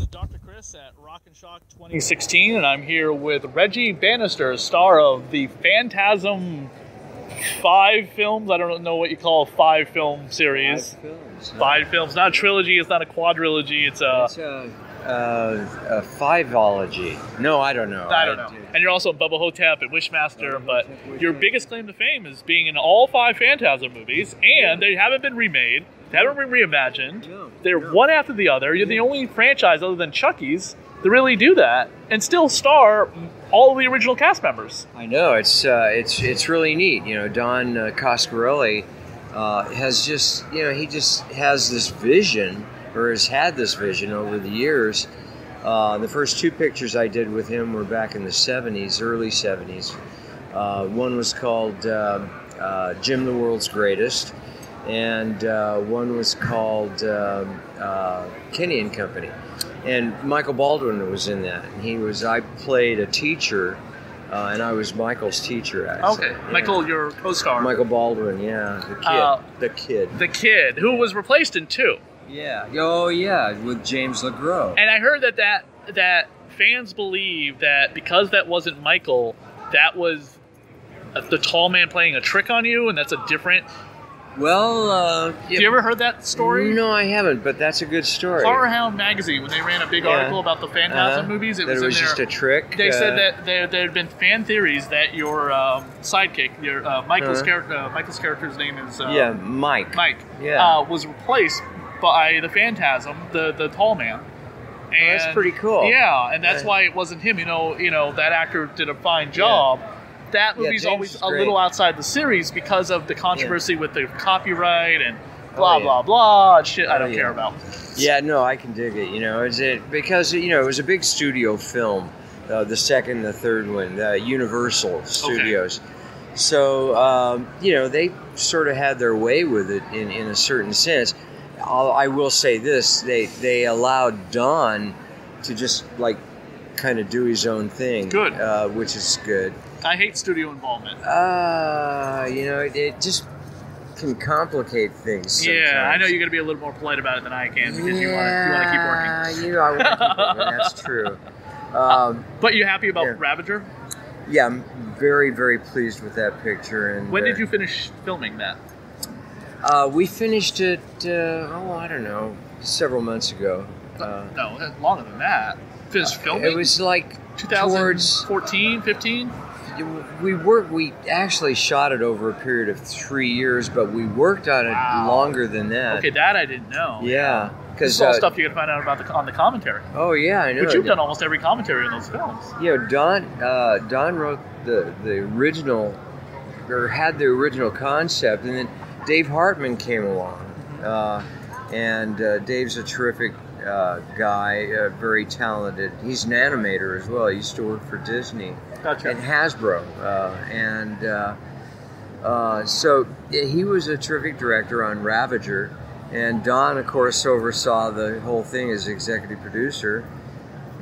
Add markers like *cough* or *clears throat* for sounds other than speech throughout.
is Dr. Chris at Rock and Shock 2016, and I'm here with Reggie Bannister, star of the Phantasm five films. I don't know what you call a five film series. Five films. Five films, not a trilogy. It's not a quadrilogy. It's a It's a, uh, a fiveology. No, I don't know. I don't know. And you're also in Bubba Ho-Tep and Wishmaster, Bubba but Hotep, your Wishmaster. biggest claim to fame is being in all five Phantasm movies, and they haven't been remade, they haven't been reimagined. No, They're no. one after the other. You're the only franchise other than Chucky's to really do that and still star all of the original cast members. I know it's uh, it's it's really neat. You know, Don uh, Coscarelli uh, has just you know he just has this vision or has had this vision over the years. Uh, the first two pictures I did with him were back in the '70s, early '70s. Uh, one was called uh, uh, Jim the World's Greatest, and uh, one was called um, uh, Kenny and Company. And Michael Baldwin was in that. And he was I played a teacher, uh, and I was Michael's teacher actually. Okay, Yeah. Michael, your co-star, Michael Baldwin, yeah, the kid, Uh, the kid. the kid who was replaced in two. Yeah. Oh yeah, with James LeGros. And I heard that that that fans believe that because that wasn't Michael, that was the tall man playing a trick on you, and that's a different. Well, uh, Have you ever heard that story? No, I haven't, but that's a good story. Horror Hound magazine, when they ran a big Yeah. article about the Phantasm Uh-huh. movies, it was, it was just there. a trick. they uh, said that there there had been fan theories that your um, sidekick, your uh, Michael's Uh-huh. character, uh, Michael's character's name is uh, yeah, Mike. Mike. Yeah. uh, was replaced by the Phantasm, the the tall man. And, that's pretty cool. Yeah, and that's Yeah. why it wasn't him. You know, you know that actor did a fine job. That movie's James always a little outside the series because of the controversy with the copyright and blah Oh, yeah. blah blah and shit. I Oh, don't yeah. care about. Yeah, no, I can dig it. You know, is it because you know it was a big studio film, uh, the second, the third one, the Universal Studios. Okay. So um, you know they sort of had their way with it in, in a certain sense. I'll, I will say this: they they allowed Don to just like kind of do his own thing, Good. uh, which is good. I hate studio involvement. Uh, you know, it, it just can complicate things. Yeah, I know you're gonna be a little more polite about it than I can because you want to you want to keep working. Yeah, you know, I want to keep working. *laughs* That's true. Um, But you happy about Yeah. Ravager? yeah, I'm very, very pleased with that picture. And When uh, did you finish filming that? Uh, we finished it. Uh, oh, I don't know, several months ago. Uh, no, longer than that. Filming. it was like 2014, 15. we worked. We actually shot it over a period of three years, but we worked on it Wow. longer than that. Okay, that I didn't know. Yeah, because is all stuff you to find out about the, on the commentary. Oh yeah, I know. But you've done almost every commentary in those films. You know, Don uh, Don wrote the the original, or had the original concept, and then Dave Hartman came along, uh, and uh, Dave's a terrific uh, guy, uh, very talented. He's an animator as well. He used to work for Disney Gotcha. and Hasbro, uh, and uh, uh, so he was a terrific director on Ravager. And Don, of course, oversaw the whole thing as executive producer,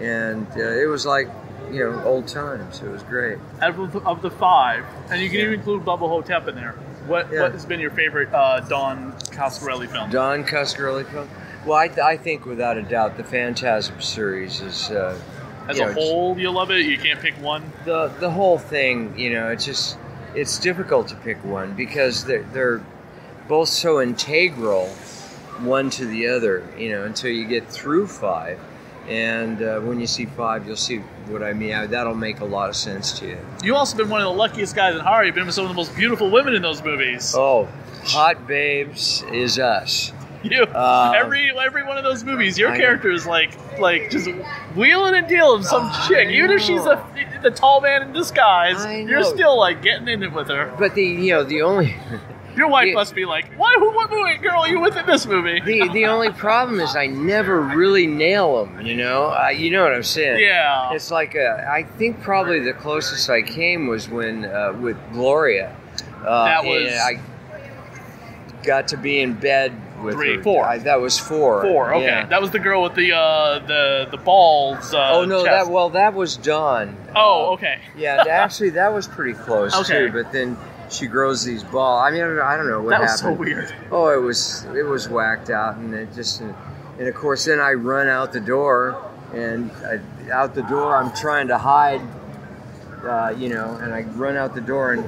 and uh, it was like, you know, old times. It was great. Out of the, of the five, and you can Yeah. even include Bubba Ho-Tep in there. What Yeah. what has been your favorite uh, Don Coscarelli film? Don Coscarelli film. Well, I, th- I think without a doubt the Phantasm series is uh, As a know, whole, you love it. You can't pick one. the the whole thing. You know, it's just it's difficult to pick one because they're they're both so integral one to the other. You know, until you get through five, and uh, when you see five, you'll see what I mean. I, that'll make a lot of sense to you. You also been one of the luckiest guys in horror. You've been with some of the most beautiful women in those movies. Oh, Hot Babes is us. *laughs* You Um, every every one of those movies, your I know. character is like like just wheeling and dealing some I chick. Even if she's a, the tall man in disguise, you're still like getting in it with her. But the you know the only *laughs* Your wife Yeah. must be like, why? Who? What movie girl are you with in this movie? the the *laughs* only problem is I never really nail them. You know, uh, you know what I'm saying? yeah. It's like uh, I think probably the closest I came was when uh, with Gloria. Uh, That was- I got to be in bed with Three, her. four. I, that was four. Four. Okay, Yeah. that was the girl with the uh, the the balls. Uh, oh no, chest. that well that was Dawn. Oh, Uh, okay. Yeah, actually that was pretty close *laughs* Okay. too. But then she grows these balls. I mean, I don't know, I don't know what That was happened. so weird. Oh, it was it was whacked out, and it just and of course, then I run out the door, and I, out the door, I'm trying to hide, uh, you know, and I run out the door, and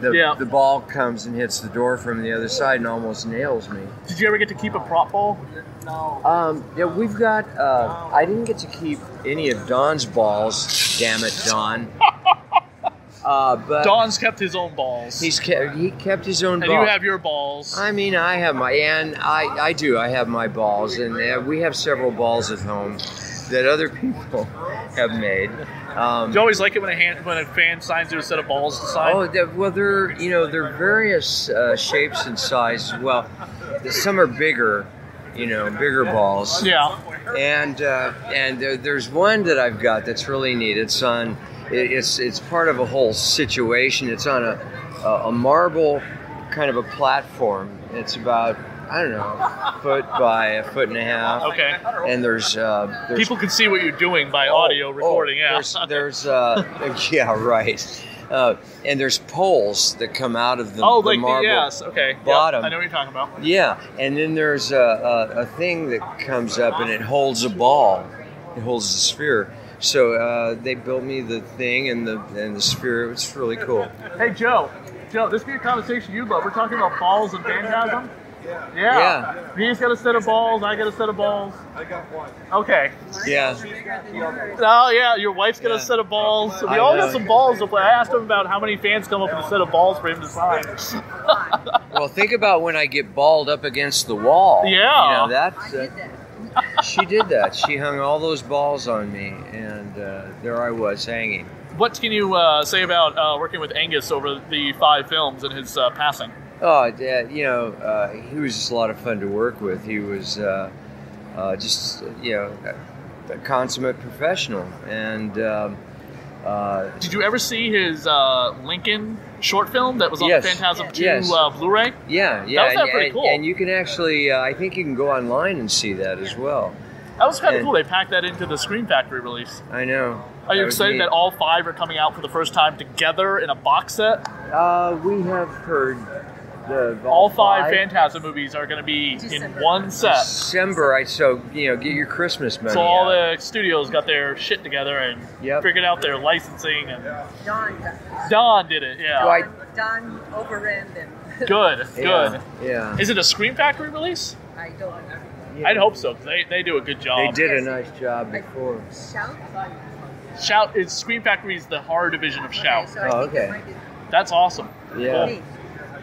the, Yeah. the ball comes and hits the door from the other side and almost nails me. Did you ever get to keep a prop ball? Um, yeah, we've got. Uh, I didn't get to keep any of Don's balls. Damn it, Don. *laughs* Uh, but Don's kept his own balls. he's kept, he kept his own and balls. you have your balls. I mean, I have my and I I do. I have my balls, and uh, we have several balls at home that other *laughs* people have made. Um, Do you always like it when a hand, when a fan signs you a set of balls to sign? Oh, they're- well, they're you know they're various uh, shapes and sizes. Well, some are bigger, you know, bigger balls. yeah. and uh, and there, there's one that I've got that's really neat. It's on, it, it's it's part of a whole situation. It's on a a, a marble kind of a platform. It's about I don't know, foot by a foot and a half. Okay. And there's uh, there's People can see what you're doing by Oh, audio recording. oh, yeah. There's, there's uh, *laughs* yeah, right. Uh, and there's poles that come out of the, oh, the like marble. the yes. Okay. Yep, bottom. I know what you're talking about. Yeah, and then there's a, a, a thing that comes up and it holds a ball. It holds the sphere. So uh, they built me the thing and the and the sphere. It's really cool. Hey Joe, Joe, this be a conversation you love. We're talking about balls and phantasm. Yeah. Yeah. He's got a set of balls. I got a set of balls. I got one. Okay. Yeah, Oh yeah, your wife's got Yeah. a set of balls. We I all know. got some balls to play. I asked him about how many fans come up with a set of balls for him to sign. Well, think about when I get balled up against the wall. Yeah. You know, that's. Uh, she did that. She hung all those balls on me, and uh, there I was hanging. what can you uh, say about uh, working with Angus over the five films and his uh, passing? Oh, Dad, you know, uh, he was just a lot of fun to work with. He was uh, uh, just, you know, a, a consummate professional. And um, uh, Did you ever see his uh, Lincoln short film that was on Yes. Phantasm 2 Yes. uh, Blu-ray? yeah, yeah. That was, and, pretty cool. and you can actually, uh, I think you can go online and see that as well. That was kind of cool. They packed that into the Scream Factory release. I know. Are you That excited neat. that all five are coming out for the first time together in a box set? Uh, we have heard the All five Phantasm movies are going to be in one set. December. I so you know, get your Christmas money. So all out. the studios got their shit together and Yep. figured out their licensing. And Don got Don did it. Yeah. Right. Don overran them. *laughs* Good. Good. Yeah. Is it a Scream Factory release? I don't Yeah. I'd hope so they, they do a good job. They did a nice job before. shout. Shout is Scream Factory is the horror division of Shout. So Oh, okay. That's awesome. Yeah. me.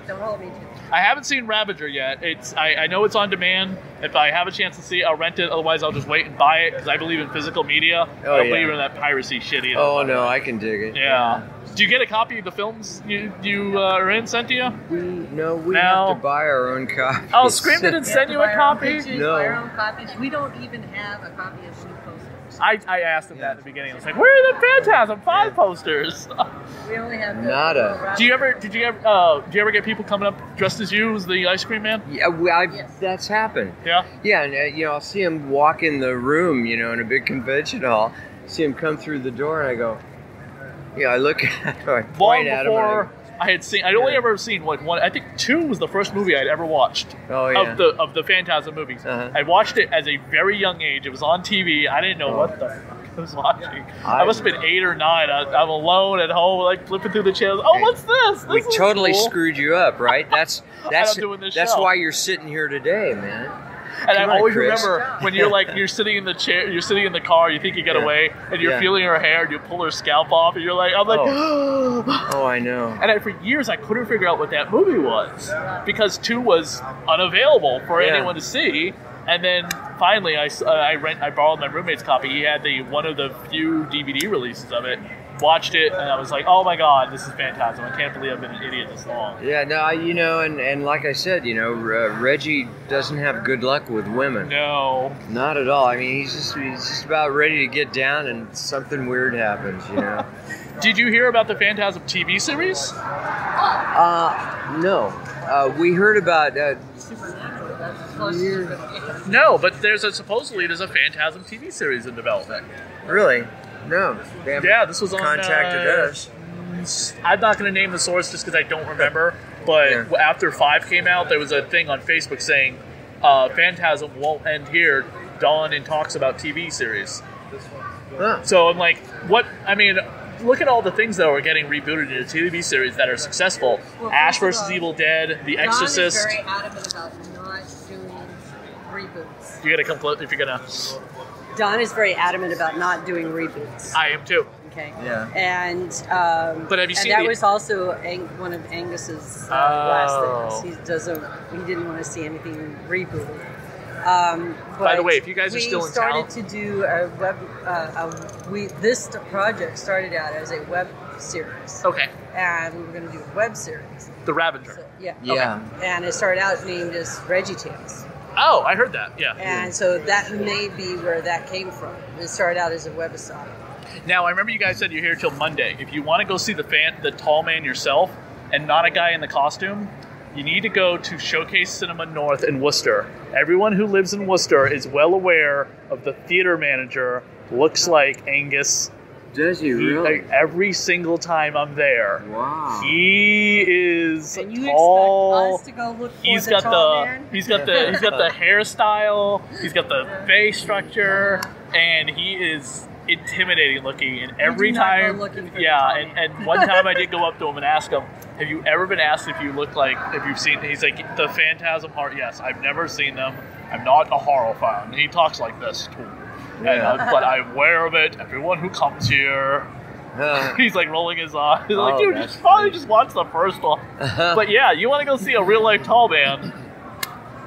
Don't hold me to. I haven't seen Ravager yet. It's I, I know it's on demand. If I have a chance to see it, I'll rent it. Otherwise, I'll just wait and buy it because I believe in physical media. Oh, I don't yeah. believe in that piracy shit either. Oh no, I can dig it. Yeah. Do you get a copy of the films you you uh, are in sent to you? We no, we Now- have *laughs* to buy our own copy. Oh, Scream didn't send you a Buy our own copy. pictures, No. buy our own copies. We don't even have a copy of new posters. I, I asked him that at the beginning. I was like, "Where are the Phantasm Five posters?" We only have the Nada. little do you ever did you ever uh, do you ever get people coming up dressed as you as the ice cream man? Yeah, we, I, Yes. that's happened. Yeah. Yeah, and uh, you know, I'll see him walk in the room, you know, in a big convention hall. See him come through the door, and I go, yeah, I look *laughs* at him, I Long point at him. I before go, I had seen, I'd only Yeah. ever seen like one. I think two was the first movie I'd ever watched. Oh, yeah. Of the of the Phantasm movies, Uh-huh. I watched it as a very young age. It was on TV. I didn't know Oh. what the fuck I was watching. I, I- must have been eight or nine. I, I'm alone at home, like flipping through the channels. Oh, what's this? this we totally cool. screwed you up, right? *laughs* That's that's doing this that's show. why you're sitting here today, man. *laughs* And I Come on, always Chris. remember when you're like you're *laughs* sitting in the chair, you're sitting in the car, you think you get Yeah. away, and you're Yeah. feeling her hair, and you pull her scalp off, and you're like, I'm like, Oh, *gasps* oh I know. and I, for years I couldn't figure out what that movie was because two was unavailable for Yeah. anyone to see, and then finally I, uh, I rent I borrowed my roommate's copy. He had the one of the few DVD releases of it. Watched it, and I was like, oh my god, this is Phantasm! I can't believe I've been an idiot this long. Yeah, no, I- you know, and, and like I said, you know, uh, Reggie doesn't have good luck with women. No, Not at all. I mean, he's just he's just about ready to get down, and something weird happens, you know. *laughs* did you hear about the Phantasm TV series? uh, no, uh, we heard about. Uh, That's close to No, but there's a supposedly there's a Phantasm TV series in development. really? No. They haven't Yeah, this was on, contacted uh, us. I'm not going to name the source just because I don't remember. But Yeah. after five came out, there was a thing on Facebook saying uh, Phantasm won't end here. Don and talks about TV series. Huh. So I'm like, what? I mean, look at all the things that are getting rebooted into TV series that are successful. Well, Ash first versus all, Evil Dead, The Don Exorcist. is very adamant about not doing reboots. You gotta come close if you're gonna. Don is very adamant about not doing reboots. I am too. Okay. Yeah. And um, But have you and seen that the- was also Ang- one of Angus's uh, Oh. last things. He doesn't. He didn't want to see anything rebooted. Um, By the way, if you guys are we still in town, we started to do a web. Uh, a, we this project started out as a web series, Okay. and we were going to do a web series. The Ravager. So, yeah. Yeah. And it started out named as Reggie Tales. Oh, I heard that. Yeah. And so that may be where that came from. It started out as a webisode. Now I remember you guys said you're here till Monday. If you want to go see the fan, the tall man yourself, and not a guy in the costume, you need to go to Showcase Cinema North in Worcester. Everyone who lives in Worcester is well aware of the theater manager. Looks like Angus. Does he He- really? like, every single time I'm there, wow. he is And you tall. expect us to go look for He's the got tall the man? he's got the he's got the *laughs* hairstyle, he's got the face structure, and he is intimidating looking. And every do not go time, looking for the yeah, tall and, man. and one time I did go *laughs* up to him and ask him, "Have you ever been asked if you look like if you've seen?" He's like, "The Phantasm horror." Yes, I've never seen them. I'm not a horror fan. He talks like this too. Uh, but I'm aware of it. Everyone who comes here, Huh. *laughs* he's like rolling his eyes. He's like, Oh, dude, just probably just watch the first one. but yeah, you want to go see a real life tall man?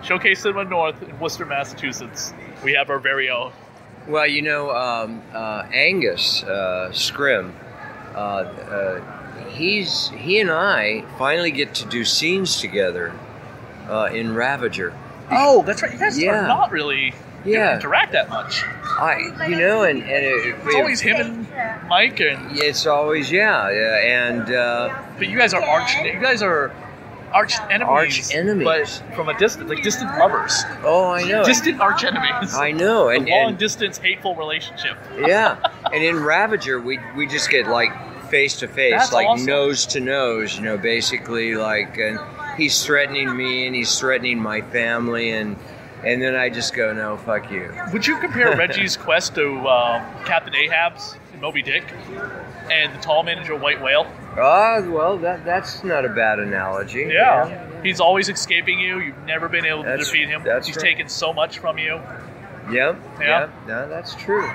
Showcase Cinema North in Worcester, Massachusetts. We have our very own. Well, you know, um, uh, Angus uh, Scrimm, uh, uh, he's he and I finally get to do scenes together uh, in Ravager. Oh, that's right. You guys Yeah. are not really Yeah. interact that much. I, you know, and, and it, It's always him and Mike, and It's always yeah, yeah, and uh, but you guys are arch. You guys are arch enemies. Arch enemies. but from a distance, like distant lovers, oh, I know, distant arch enemies. I know, a and, long and distance hateful relationship. yeah, *laughs* and in Ravager we we just get like face to face, like awesome. nose to nose, you know, basically like, and he's threatening me and he's threatening my family, and and then I just go, no, fuck you. Would you compare *laughs* Reggie's quest to um, Captain Ahab's in Moby Dick and the tall man manager White Whale? Ah, well, that that's not a bad analogy. Yeah. He's always escaping you. You've never been able to That's- defeat him. that's He's right. taken so much from you. Yeah, Yeah. Yep. No, that's true.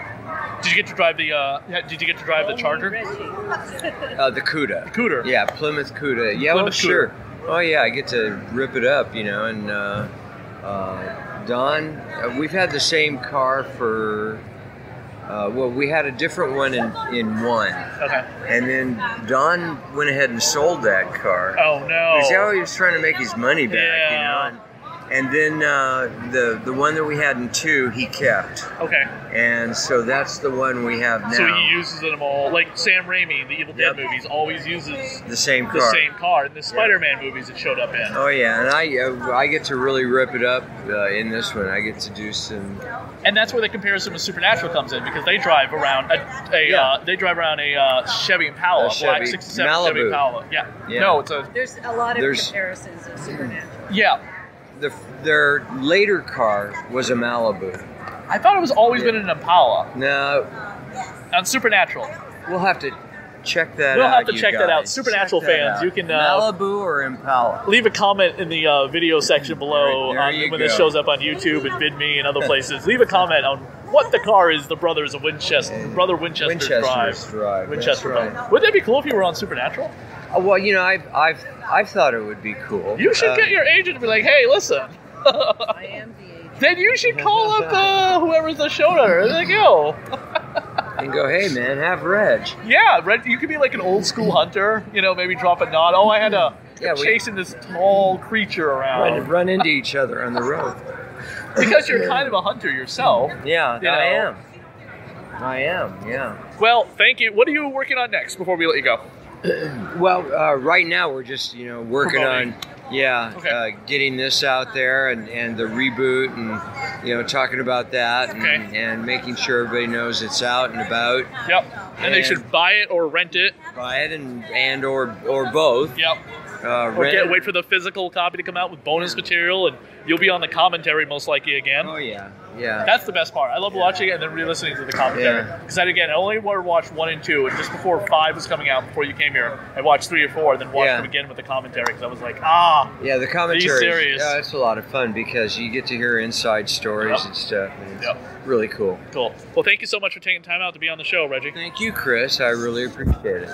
Did you get to drive the? Uh, did you get to drive the Charger? Uh, the Cuda. Cooter. Yeah, Plymouth Cuda. Yeah, well, Plymouth sure. Oh yeah, I get to rip it up, you know. And uh, uh, Don, uh, we've had the same car for. Uh, well, we had a different one in, in one, Okay. and then Don went ahead and sold that car. Oh no. Because he always was trying to make his money back, Yeah. you know. And, and then uh, the the one that we had in two, he kept, Okay. and so that's the one we have now. So he uses them all, like Sam Raimi, the Evil Dead Yep. movies, always uses the same car. the same car. In the Spider-Man movies, it showed up in. Oh yeah, and I uh, I get to really rip it up uh, in this one. I get to do some. And that's where the comparison with Supernatural comes in because they drive around a, a Yeah. uh, they drive around a uh, Chevy Impala, A black '67 Chevy Malibu. Impala. Yeah. Yeah. No, it's a There's a lot of There's- comparisons of Supernatural. yeah. The, their later car was a Malibu. I thought it was always been an Impala No. on Supernatural. we'll have to check that We'll out. have to check that out. Supernatural that fans, out. you can, uh, Malibu or Impala. Leave a comment in the uh, video section below there on, when this shows up on YouTube and VidMe and other places. Leave a comment on what the car is the brothers of Winchester, brother Winchester Winchester's drive. Drive. Winchester right. Drive. Wouldn't that be cool if you were on Supernatural? Uh, well, you know, I've I've I've thought it would be cool. You should Uh, get your agent to be like, hey, listen. I am the agent. then you should call up uh, whoever's the showrunner. They're like, yo, and go, hey man, have Reg. yeah, Red, you could be like an old school hunter. You know, maybe drop a nod. Oh, I had a Yeah, we- chasing this tall creature around Run, run into each other on the road. because you're kind of a hunter yourself. Yeah, You I am. I am. Yeah. Well, thank you. What are you working on next before we let you go? *clears throat* Well, uh, right now we're just you know working Promoting. on yeah Okay. uh, getting this out there and, and the reboot and you know talking about that and, Okay. and making sure everybody knows it's out and about. Yep. And they should buy it or rent it. Buy it and and or or both. Yep. Uh, Or Ren- get, wait for the physical copy to come out with bonus material, and you'll be on the commentary most likely again. Oh yeah, yeah. That's the best part. I love watching it and then re-listening to the commentary. Yeah. Because again, I only to one and two, and just before five was coming out, before you came here, I watched three or four, and then watched Yeah. them again with the commentary because I was like, ah, Yeah, the commentary. Yeah, it's a lot of fun because you get to hear inside stories Yep. and stuff. And Yep. really cool. cool. Well, thank you so much for taking time out to be on the show, Reggie. Thank you, Chris. I really appreciate it.